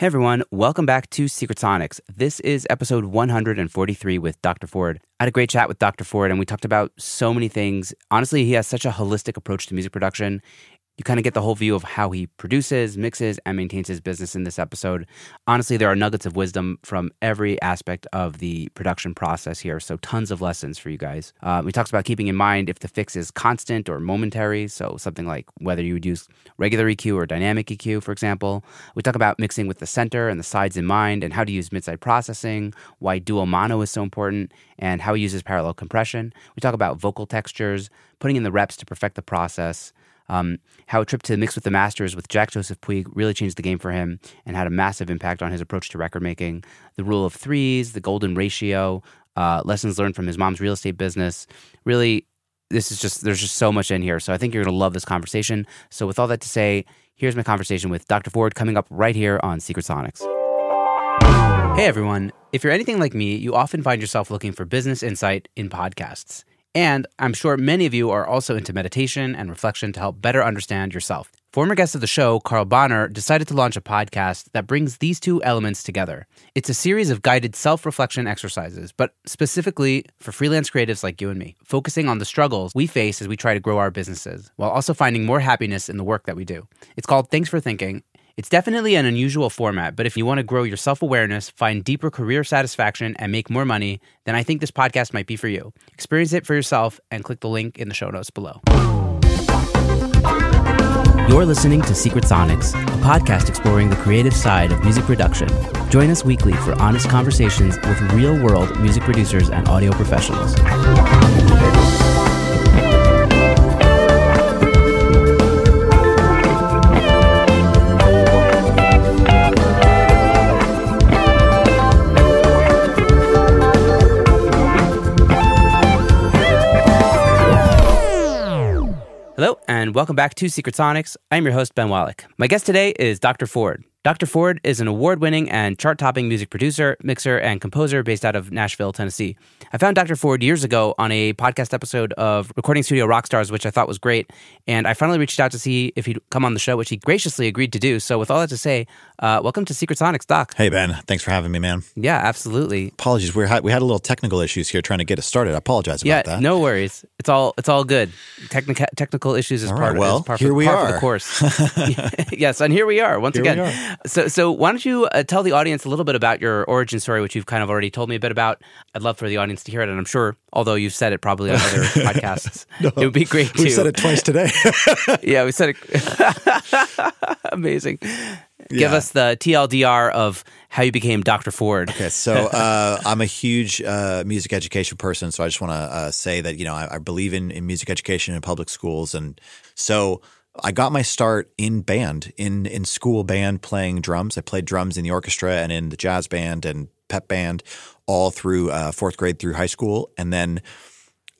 Hey everyone, welcome back to Secret Sonics. This is episode 143 with Dr. Ford. I had a great chat with Dr. Ford and we talked about so many things. Honestly, he has such a holistic approach to music production you kind of get the whole view of how he produces, mixes, and maintains his business in this episode. Honestly, there are nuggets of wisdom from every aspect of the production process here. So, tons of lessons for you guys. Uh, he talks about keeping in mind if the fix is constant or momentary. So, something like whether you would use regular EQ or dynamic EQ, for example. We talk about mixing with the center and the sides in mind and how to use mid-side processing, why dual mono is so important, and how he uses parallel compression. We talk about vocal textures, putting in the reps to perfect the process um, how a trip to Mix with the Masters with Jack Joseph Puig really changed the game for him and had a massive impact on his approach to record making. The rule of threes, the golden ratio, uh, lessons learned from his mom's real estate business. Really, this is just, there's just so much in here. So I think you're going to love this conversation. So, with all that to say, here's my conversation with Dr. Ford coming up right here on Secret Sonics. Hey everyone. If you're anything like me, you often find yourself looking for business insight in podcasts. And I'm sure many of you are also into meditation and reflection to help better understand yourself. Former guest of the show, Carl Bahner, decided to launch a podcast that brings these two elements together. It's a series of guided self reflection exercises, but specifically for freelance creatives like you and me, focusing on the struggles we face as we try to grow our businesses, while also finding more happiness in the work that we do. It's called Thanks for Thinking, it's definitely an unusual format, but if you want to grow your self awareness, find deeper career satisfaction, and make more money, then I think this podcast might be for you. Experience it for yourself and click the link in the show notes below. You're listening to Secret Sonics, a podcast exploring the creative side of music production. Join us weekly for honest conversations with real world music producers and audio professionals. Welcome back to Secret Sonics. I'm your host, Ben Wallick. My guest today is Dr. Ford. Dr. Ford is an award winning and chart topping music producer, mixer, and composer based out of Nashville, Tennessee. I found Dr. Ford years ago on a podcast episode of Recording Studio Rockstars, which I thought was great. And I finally reached out to see if he'd come on the show, which he graciously agreed to do. So, with all that to say, uh, welcome to Secret Sonics, Doc. Hey, Ben. Thanks for having me, man. Yeah, absolutely. Apologies. We had, we had a little technical issues here trying to get us started. I apologize about yeah, that. No worries. It's all it's all good. Technica- technical issues is all part, right, well, is part, here we part are. of the course. yes, and here we are once here again. So, so why don't you uh, tell the audience a little bit about your origin story, which you've kind of already told me a bit about. I'd love for the audience to hear it, and I'm sure, although you've said it probably on other podcasts, no, it would be great. We said it twice today. yeah, we said it. Amazing. Give Yeah. us the TLDR of how you became Dr. Ford. Okay, so uh, I'm a huge uh, music education person, so I just want to uh, say that you know I, I believe in, in music education in public schools, and so I got my start in band, in in school band, playing drums. I played drums in the orchestra and in the jazz band and pep band, all through uh, fourth grade through high school, and then.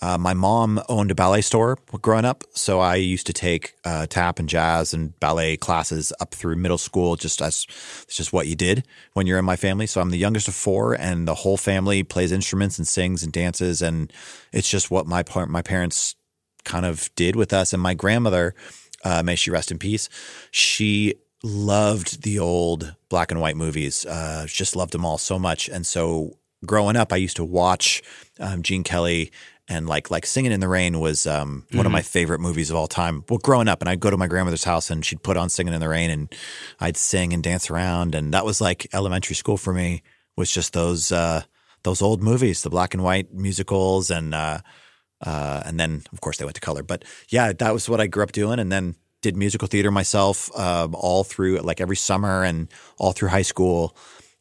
Uh, my mom owned a ballet store growing up, so I used to take uh, tap and jazz and ballet classes up through middle school. Just as it's just what you did when you're in my family. So I'm the youngest of four, and the whole family plays instruments and sings and dances, and it's just what my my parents kind of did with us. And my grandmother, uh, may she rest in peace, she loved the old black and white movies. Uh, just loved them all so much, and so growing up, I used to watch um, Gene Kelly and like like Singing in the Rain was um, one of my favorite movies of all time. Well, growing up, and I'd go to my grandmother's house and she'd put on Singing in the Rain, and I'd sing and dance around, and that was like elementary school for me. Was just those uh, those old movies, the black and white musicals, and uh, uh, and then of course they went to color. But yeah, that was what I grew up doing, and then did musical theater myself um, all through like every summer and all through high school.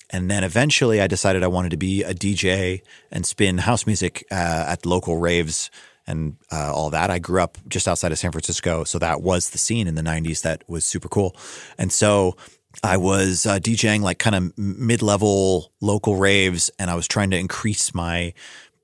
And then eventually I decided I wanted to be a DJ and spin house music uh, at local raves and uh, all that. I grew up just outside of San Francisco. So that was the scene in the 90s that was super cool. And so I was uh, DJing like kind of mid level local raves and I was trying to increase my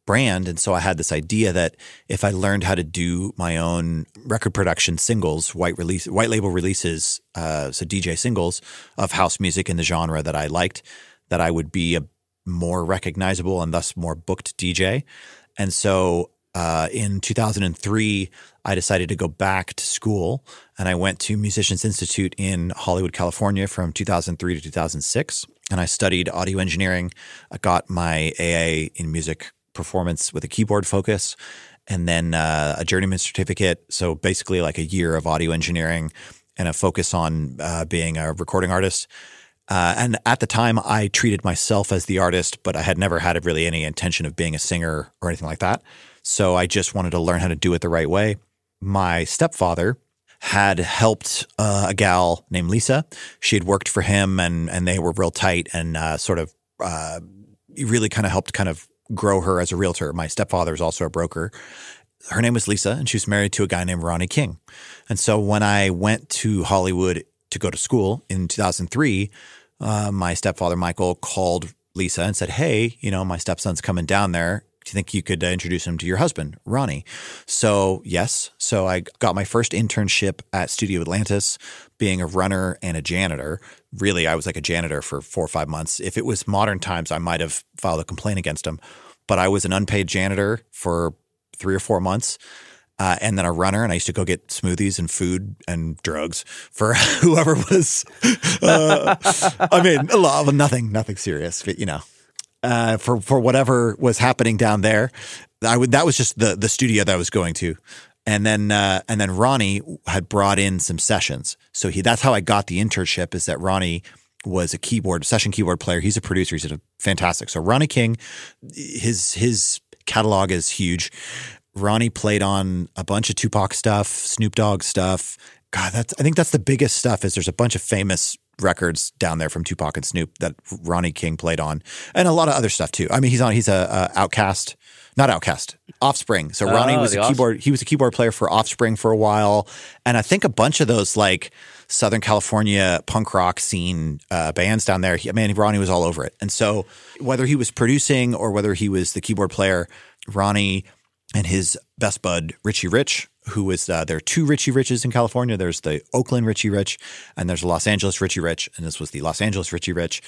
brand. And so I had this idea that if I learned how to do my own record production singles, white release, white label releases, uh, so DJ singles of house music in the genre that I liked, that I would be a more recognizable and thus more booked DJ. And so uh, in 2003, I decided to go back to school and I went to Musicians Institute in Hollywood, California from 2003 to 2006. And I studied audio engineering. I got my AA in music performance with a keyboard focus and then uh, a journeyman certificate. So basically, like a year of audio engineering and a focus on uh, being a recording artist. Uh, and at the time, I treated myself as the artist, but I had never had really any intention of being a singer or anything like that. So I just wanted to learn how to do it the right way. My stepfather had helped uh, a gal named Lisa. She had worked for him, and and they were real tight, and uh, sort of uh, really kind of helped kind of grow her as a realtor. My stepfather is also a broker. Her name was Lisa, and she was married to a guy named Ronnie King. And so when I went to Hollywood to go to school in 2003, uh, my stepfather Michael called Lisa and said, "Hey, you know, my stepson's coming down there. Do you think you could uh, introduce him to your husband, Ronnie?" So yes, so I got my first internship at Studio Atlantis, being a runner and a janitor. Really, I was like a janitor for four or five months. If it was modern times, I might have filed a complaint against him, but I was an unpaid janitor for three or four months uh, and then a runner. And I used to go get smoothies and food and drugs for whoever was. Uh, I mean, a lot of nothing, nothing serious, but you know, uh, for for whatever was happening down there. I would that was just the the studio that I was going to. And then, uh, and then Ronnie had brought in some sessions. So he, that's how I got the internship. Is that Ronnie was a keyboard session keyboard player. He's a producer. He's a fantastic. So Ronnie King, his his catalog is huge. Ronnie played on a bunch of Tupac stuff, Snoop Dogg stuff. God, that's I think that's the biggest stuff. Is there's a bunch of famous records down there from Tupac and Snoop that Ronnie King played on, and a lot of other stuff too. I mean, he's on. He's a, a OutKast, not Outcast, Offspring. So oh, Ronnie Oh, was a keyboard. He was a keyboard player for Offspring for a while, and I think a bunch of those like Southern California punk rock scene uh, bands down there. He, man, Ronnie was all over it. And so whether he was producing or whether he was the keyboard player, Ronnie and his best bud Richie Rich, who is uh, there are two Richie Riches in California. There's the Oakland Richie Rich, and there's the Los Angeles Richie Rich, and this was the Los Angeles Richie Rich,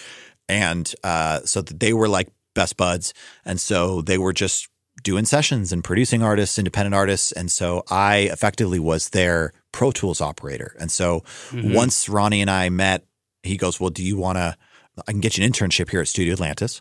and uh, so they were like best buds, and so they were just doing sessions and producing artists, independent artists, and so I effectively was their Pro Tools operator, and so once Ronnie and I met, he goes, "Well, do you want to? I can get you an internship here at Studio Atlantis."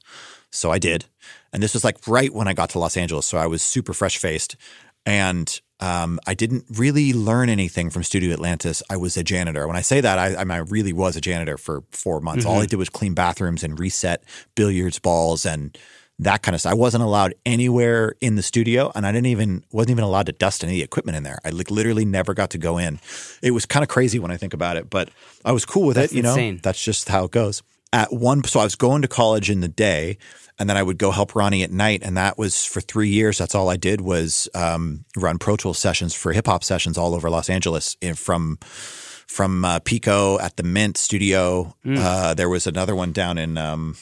So I did. And this was like right when I got to Los Angeles. So I was super fresh faced. And um, I didn't really learn anything from Studio Atlantis. I was a janitor. When I say that, I, I, mean, I really was a janitor for four months. All I did was clean bathrooms and reset billiards balls and that kind of stuff. I wasn't allowed anywhere in the studio, and I didn't even wasn't even allowed to dust any equipment in there. I like literally never got to go in. It was kind of crazy when I think about it, but I was cool with That's it. You know, that's just how it goes. At one, so I was going to college in the day, and then I would go help Ronnie at night, and that was for three years. That's all I did was um, run Pro Tools sessions for hip hop sessions all over Los Angeles, in, from from uh, Pico at the Mint Studio. Uh, there was another one down in um,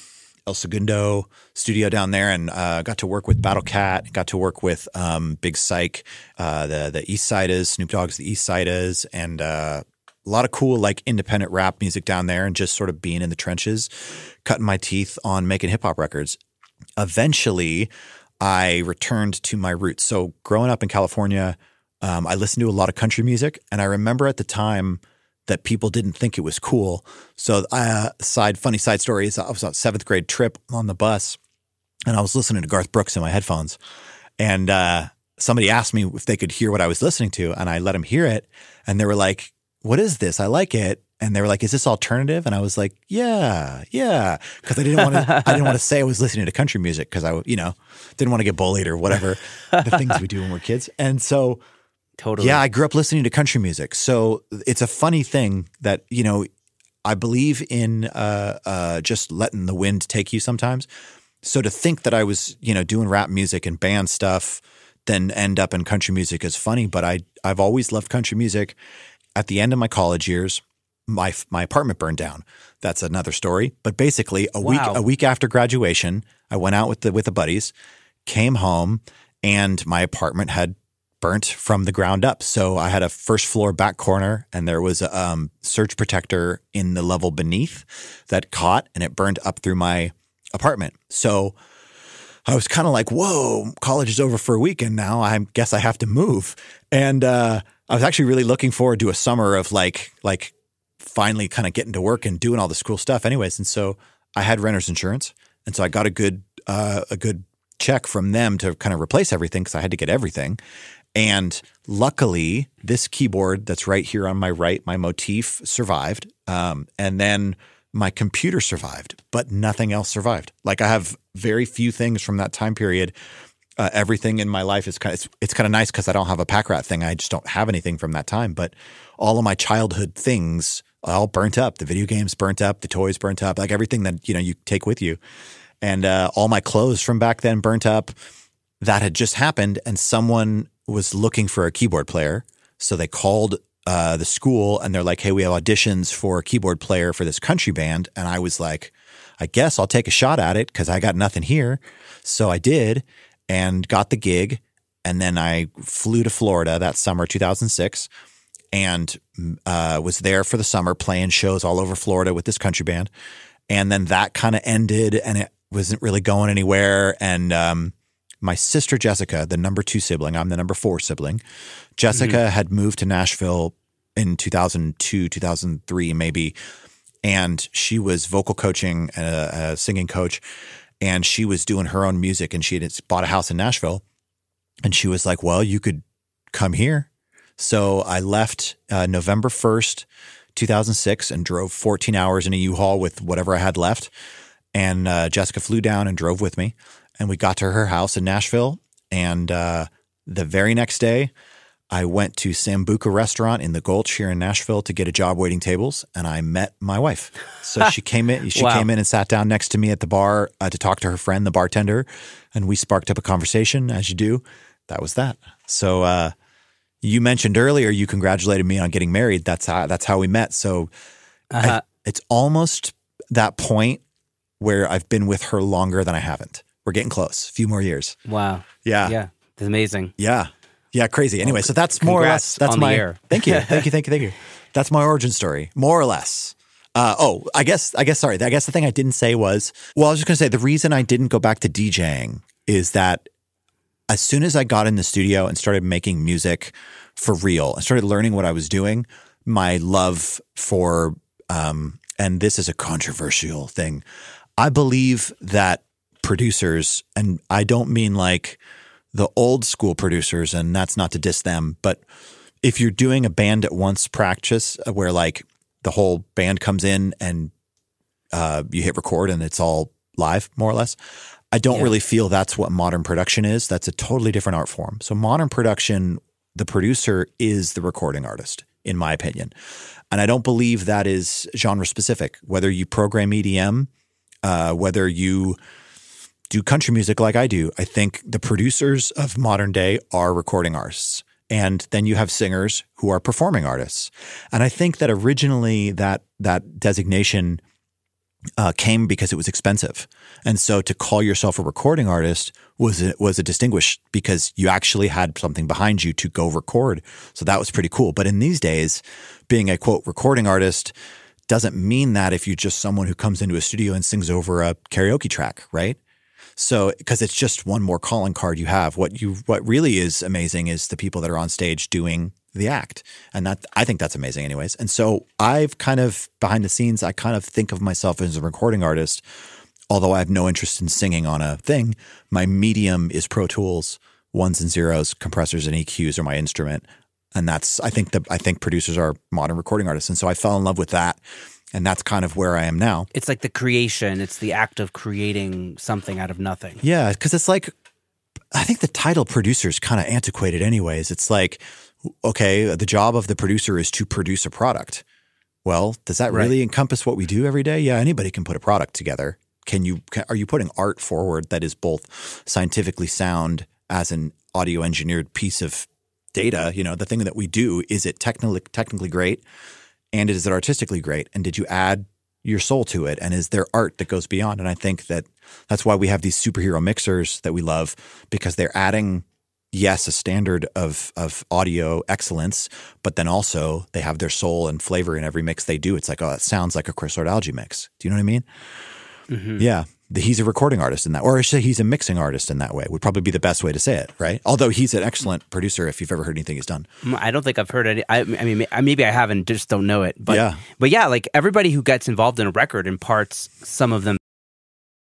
El Segundo Studio down there, and uh, got to work with Battle Cat. Got to work with um, Big Syke, uh, the the Eastsidaz Snoop Dogg's the Eastsidaz, and uh, a lot of cool like independent rap music down there, and just sort of being in the trenches, cutting my teeth on making hip hop records. Eventually, I returned to my roots. So growing up in California, um, I listened to a lot of country music, and I remember at the time that people didn't think it was cool. So, uh, side funny side story is I was on seventh grade trip on the bus, and I was listening to Garth Brooks in my headphones, and uh, somebody asked me if they could hear what I was listening to, and I let them hear it, and they were like, "What is this? I like it." And they were like, "Is this alternative?" And I was like, "Yeah, yeah," because I didn't want to. I didn't want to say I was listening to country music because I, you know, didn't want to get bullied or whatever the things we do when we're kids. And so, Totally. yeah, I grew up listening to country music. So it's a funny thing that, you know, I believe in uh, uh, just letting the wind take you sometimes. So to think that I was, you know, doing rap music and band stuff, then end up in country music is funny. But I, I've always loved country music. At the end of my college years, my my apartment burned down. That's another story. But basically, a Wow. week a week after graduation, I went out with the with the buddies, came home, and my apartment had burnt from the ground up. So I had a first floor back corner, and there was a um, surge protector in the level beneath that caught, and it burned up through my apartment. So I was kind of like, whoa, college is over for a weekend now. I guess I have to move. And uh, I was actually really looking forward to a summer of like, like finally kind of getting to work and doing all this cool stuff anyways. And so I had renter's insurance. And so I got a good, uh, a good check from them to kind of replace everything because I had to get everything. And luckily, this keyboard that's right here on my right, my Motif survived. Um, and then my computer survived, but nothing else survived. Like I have very few things from that time period. Uh, everything in my life is kind of it's, it's kind of nice because I don't have a pack rat thing. I just don't have anything from that time. But all of my childhood things all burnt up. The video games burnt up. The toys burnt up. Like everything that you know you take with you, and uh, all my clothes from back then burnt up. That had just happened, and someone was looking for a keyboard player. So they called uh, the school and they're like, hey, we have auditions for a keyboard player for this country band. And I was like, I guess I'll take a shot at it because I got nothing here. So I did and got the gig. And then I flew to Florida that summer, 2006, and uh, was there for the summer playing shows all over Florida with this country band. And then that kind of ended and it wasn't really going anywhere. And um, my sister Jessica, the number two sibling, I'm the number four sibling. Jessica mm-hmm. had moved to Nashville in 2002, 2003, maybe. And she was vocal coaching, a, uh, a singing coach, and she was doing her own music. And she had bought a house in Nashville. And she was like, Well, you could come here. So I left uh, November 1st, 2006, and drove 14 hours in a U Haul with whatever I had left. And uh, Jessica flew down and drove with me and we got to her house in Nashville. And uh, the very next day, I went to Sambuca Restaurant in the Gulch here in Nashville to get a job waiting tables, and I met my wife. So she came in. She wow. came in and sat down next to me at the bar uh, to talk to her friend, the bartender, and we sparked up a conversation as you do. That was that. So uh, you mentioned earlier you congratulated me on getting married. That's how that's how we met. So uh-huh. I, it's almost that point where I've been with her longer than I haven't. We're getting close. A few more years. Wow. Yeah. Yeah. It's amazing. Yeah. Yeah. Crazy. Anyway, well, so that's more or less. That's my. thank you. Thank you. Thank you. Thank you. That's my origin story, more or less. Uh, oh, I guess. I guess. Sorry. I guess the thing I didn't say was. Well, I was just going to say the reason I didn't go back to DJing is that as soon as I got in the studio and started making music for real, I started learning what I was doing. My love for, um, and this is a controversial thing. I believe that producers, and I don't mean like the old school producers, and that's not to diss them, but if you're doing a band at once practice uh, where like the whole band comes in and uh, you hit record and it's all live, more or less. I don't yeah. really feel that's what modern production is. That's a totally different art form. So, modern production, the producer is the recording artist, in my opinion. And I don't believe that is genre specific. Whether you program EDM, uh, whether you do country music like I do, I think the producers of modern day are recording artists. And then you have singers who are performing artists. And I think that originally that that designation uh, came because it was expensive. And so to call yourself a recording artist was a, was a distinguished because you actually had something behind you to go record. So that was pretty cool. But in these days, being a quote recording artist doesn't mean that if you're just someone who comes into a studio and sings over a karaoke track, right? So because it's just one more calling card you have. What you what really is amazing is the people that are on stage doing the act. And that I think that's amazing anyways. And so I've kind of behind the scenes, I kind of think of myself as a recording artist. Although I have no interest in singing on a thing, my medium is Pro Tools, ones and zeros, compressors and EQs are my instrument. And that's I think that I think producers are modern recording artists. And so I fell in love with that and that's kind of where I am now. It's like the creation, it's the act of creating something out of nothing. Yeah, because it's like, I think the title producer is kind of antiquated, anyways. It's like, okay, the job of the producer is to produce a product. Well, does that really right. encompass what we do every day? Yeah, anybody can put a product together. Can you? Can, are you putting art forward that is both scientifically sound as an audio engineered piece of data? You know, the thing that we do is it technically technically great and is it artistically great? And did you add your soul to it? And is there art that goes beyond? And I think that that's why we have these superhero mixers that we love because they're adding, yes, a standard of of audio excellence, but then also they have their soul and flavor in every mix they do. It's like, oh, that sounds like a Chris Lord-Alge mix. Do you know what I mean? Mm-hmm. Yeah. He's a recording artist in that, or I should say he's a mixing artist in that way. Would probably be the best way to say it, right? Although he's an excellent producer. If you've ever heard anything he's done, Mm, I don't think I've heard any. I, I mean, maybe I haven't, just don't know it. But Yeah. but yeah, like everybody who gets involved in a record imparts some of